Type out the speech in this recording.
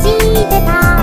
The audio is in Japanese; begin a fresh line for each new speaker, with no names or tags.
じてた